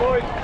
Mooi.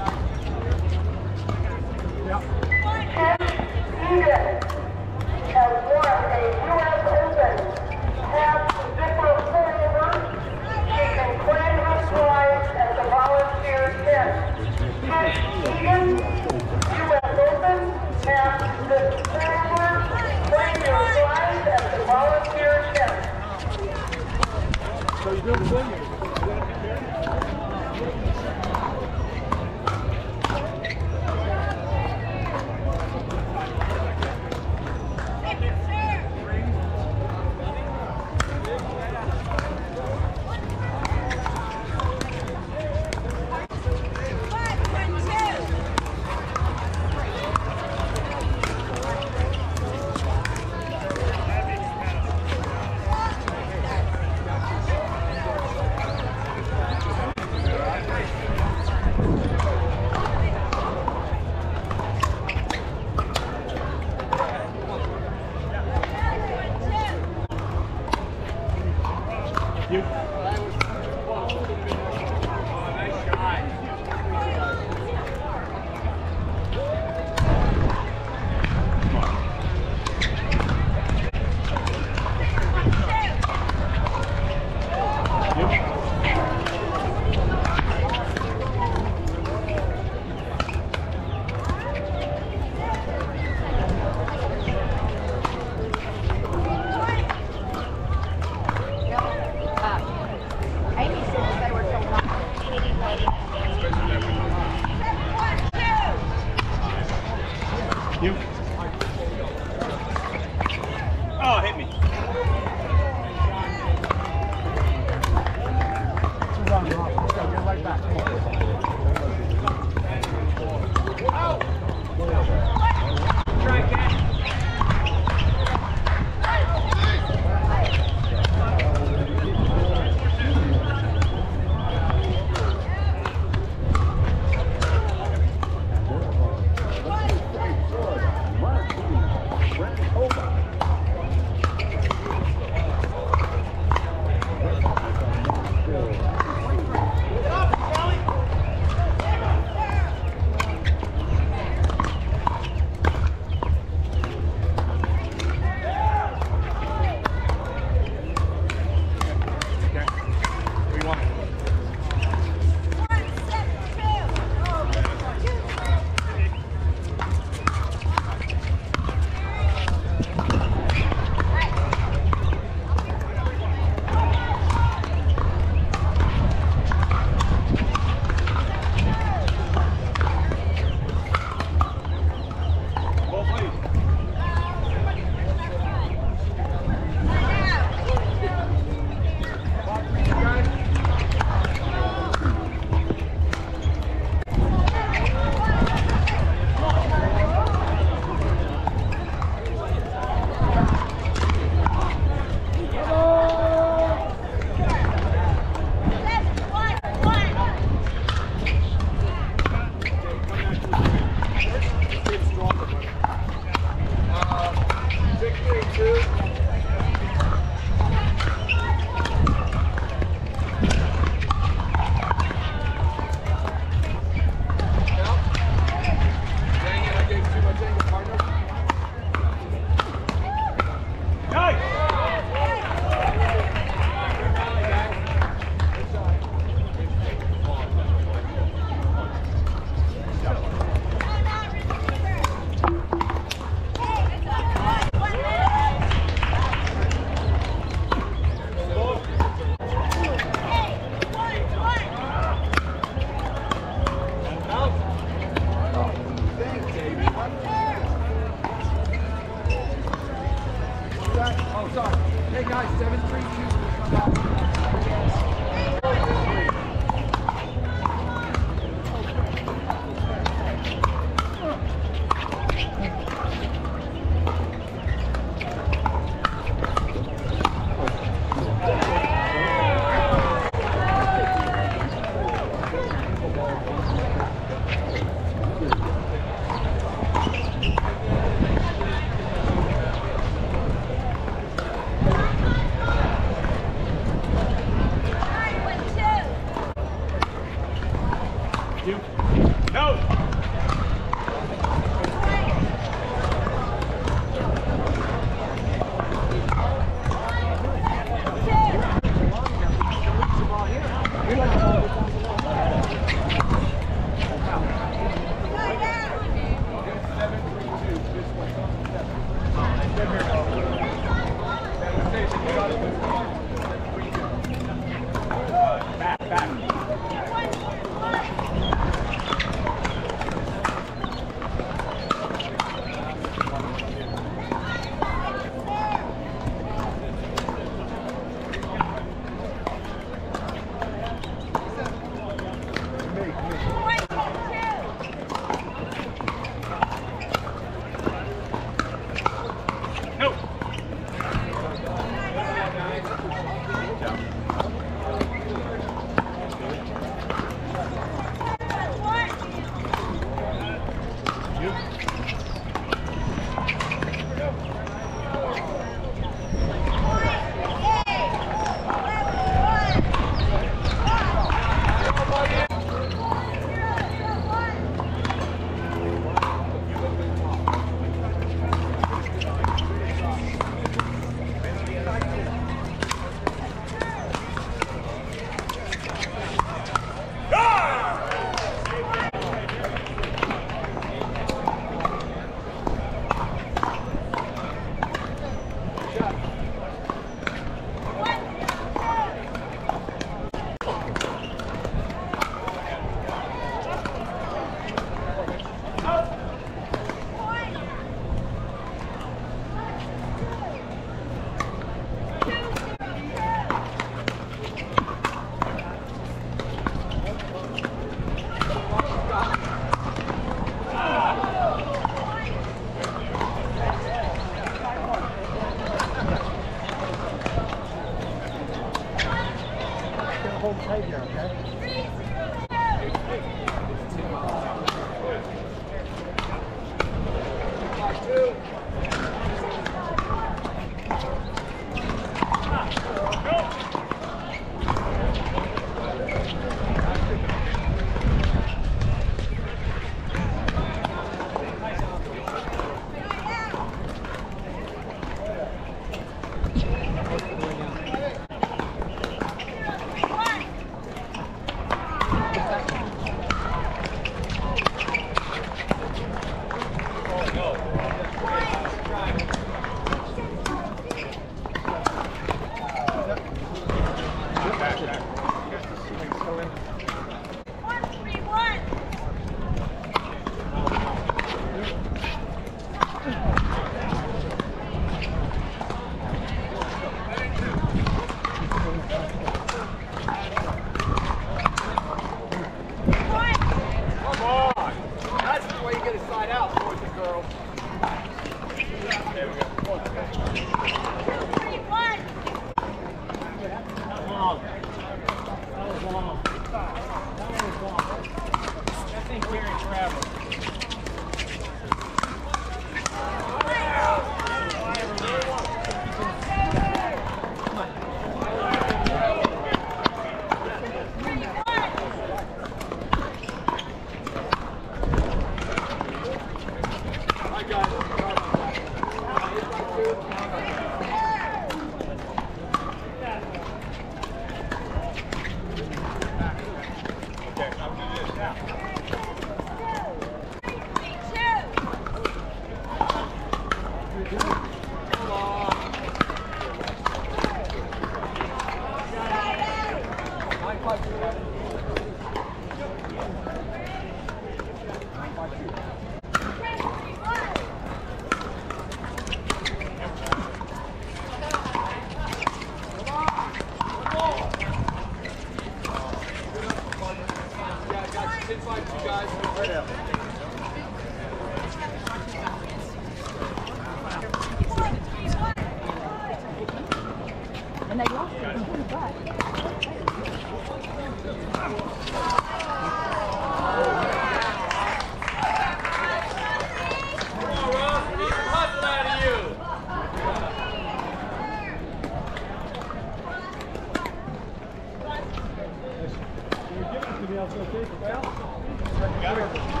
Ten,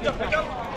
What do you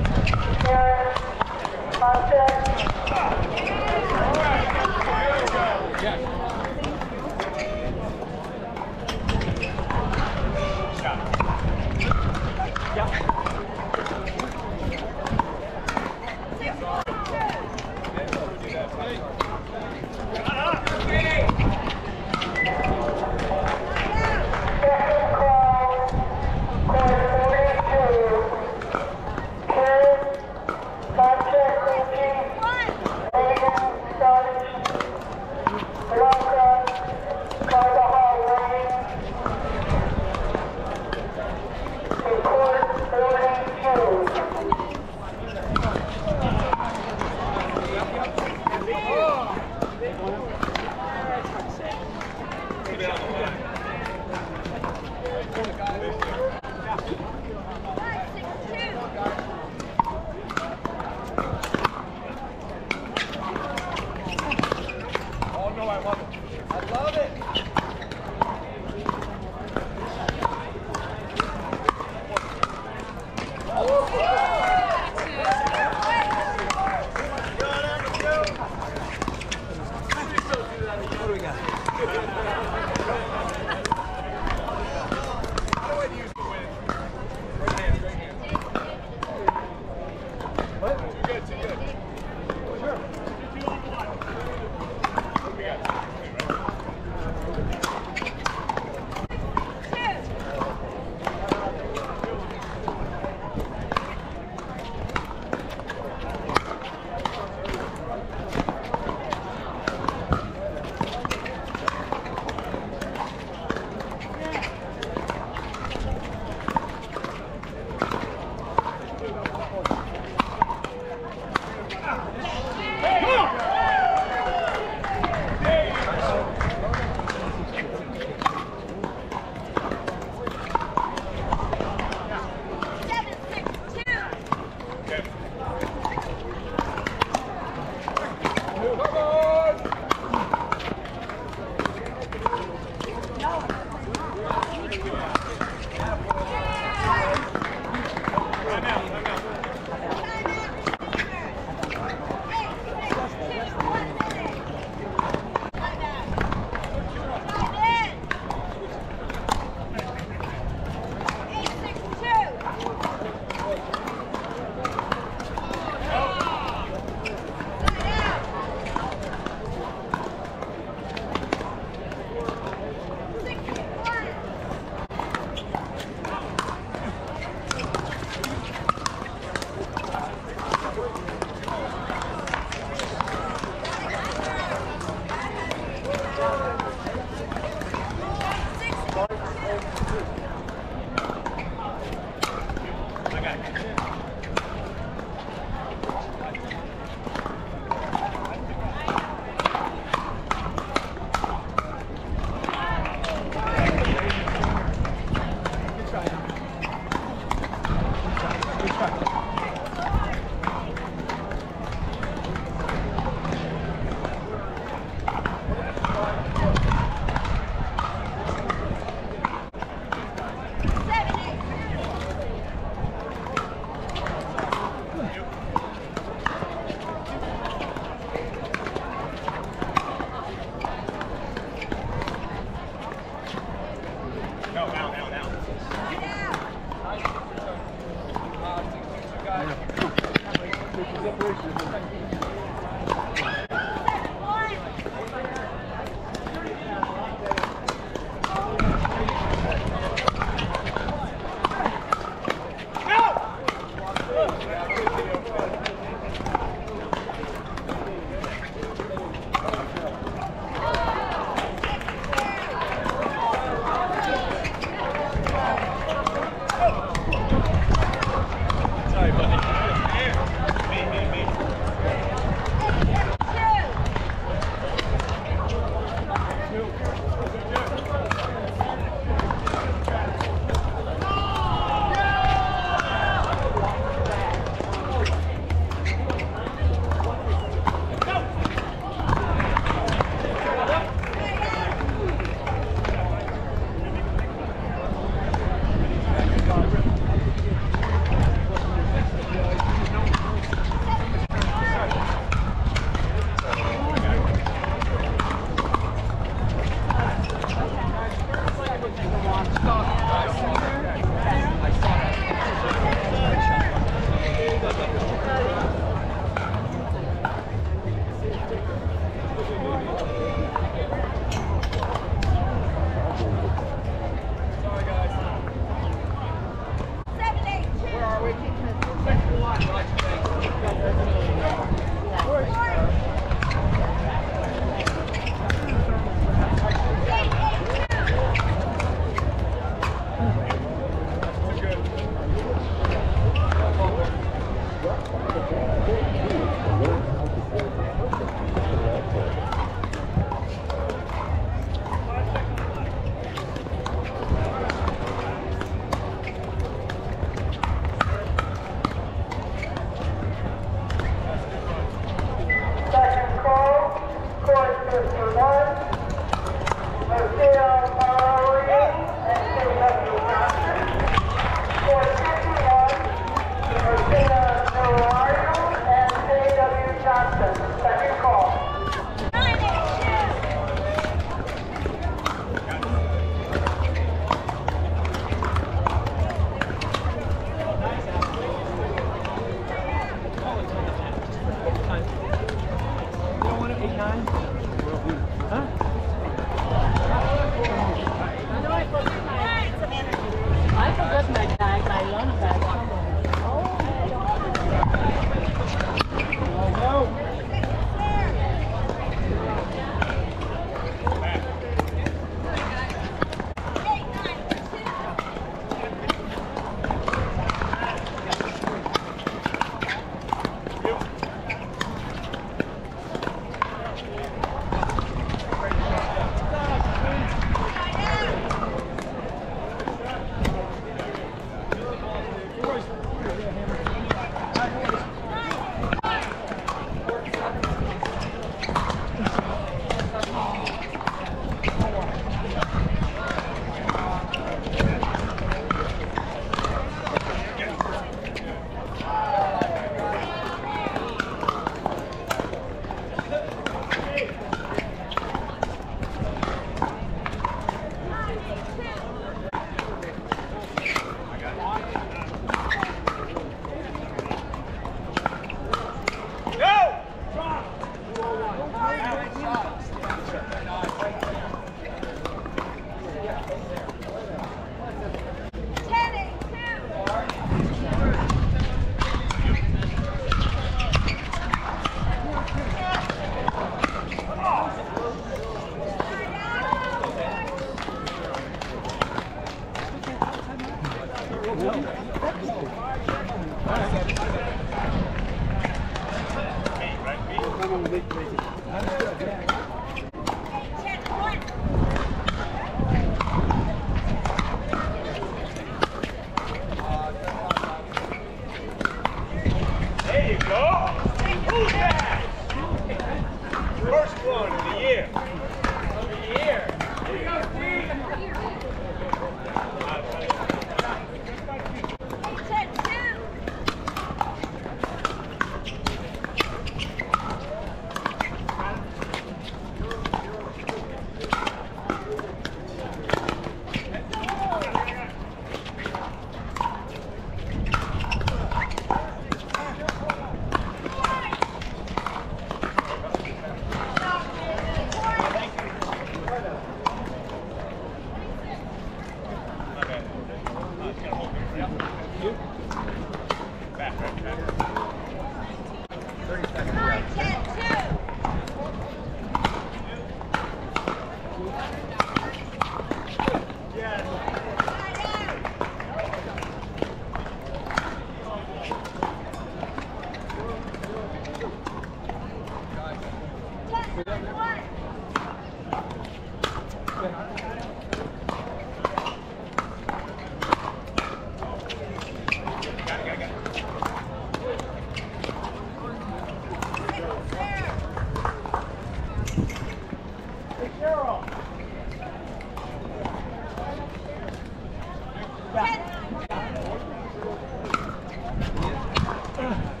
Yeah.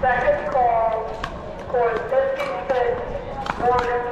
Second call, score 56, Morgan